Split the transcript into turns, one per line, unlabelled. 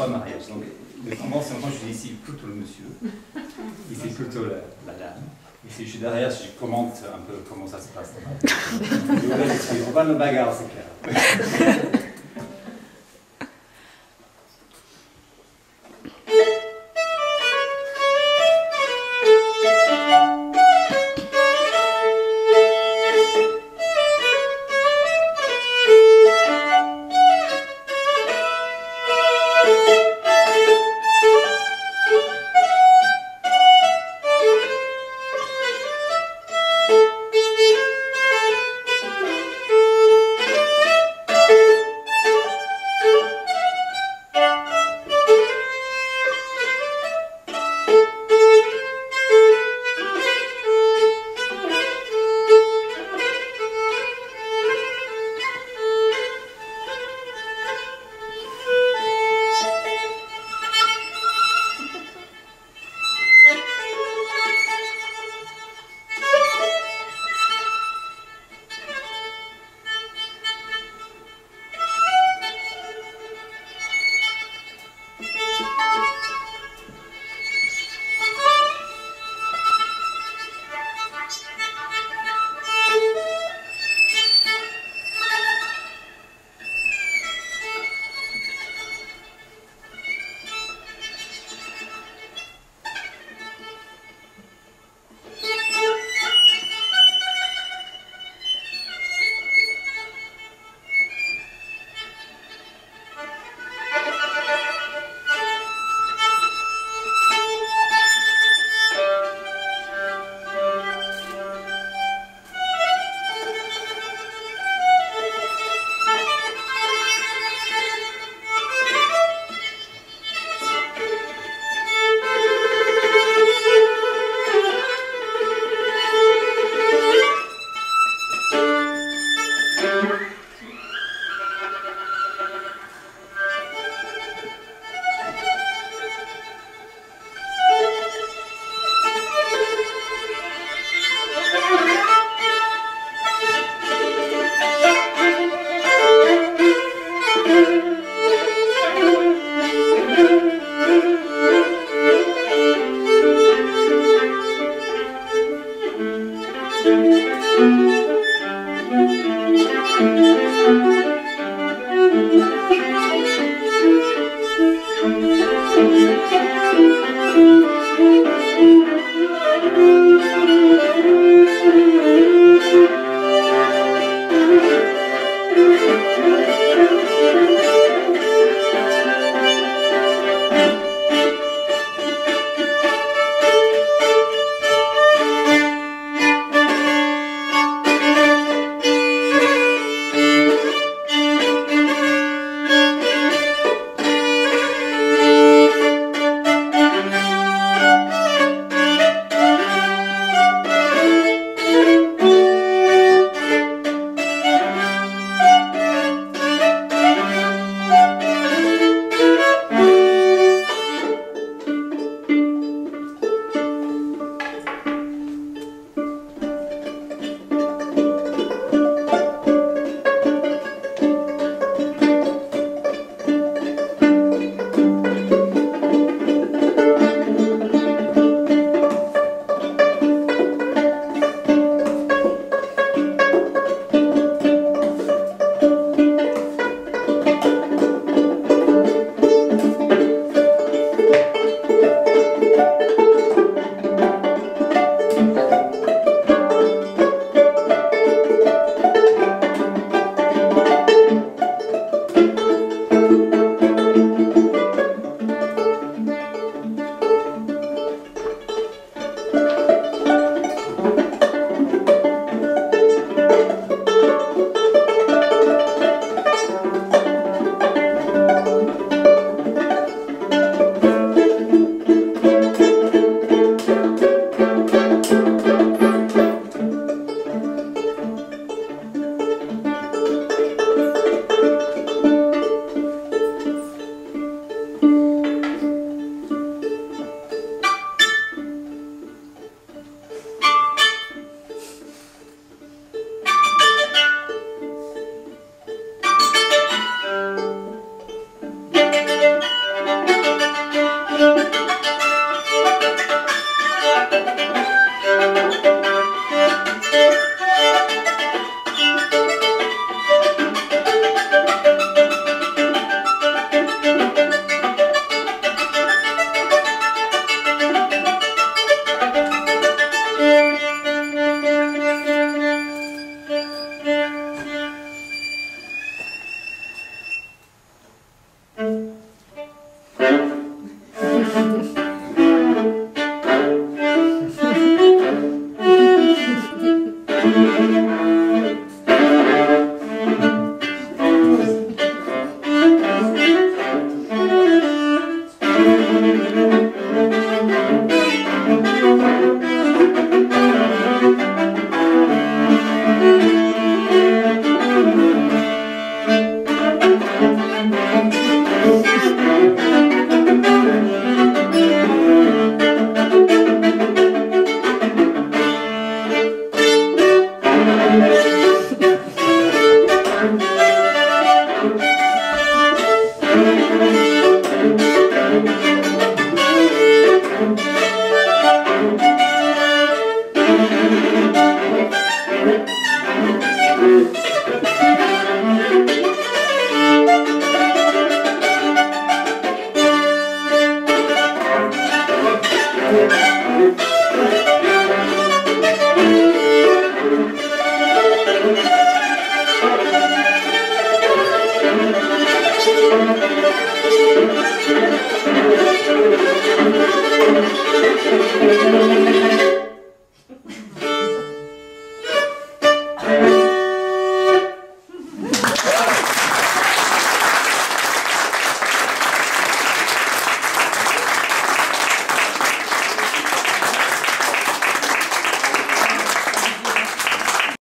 pas mariage. Donc, de tendance, moi je suis ici plutôt le monsieur, ici plutôt la, dame. Et si je suis derrière, je commente un peu comment ça se passe. on va me bagarre, c'est clair.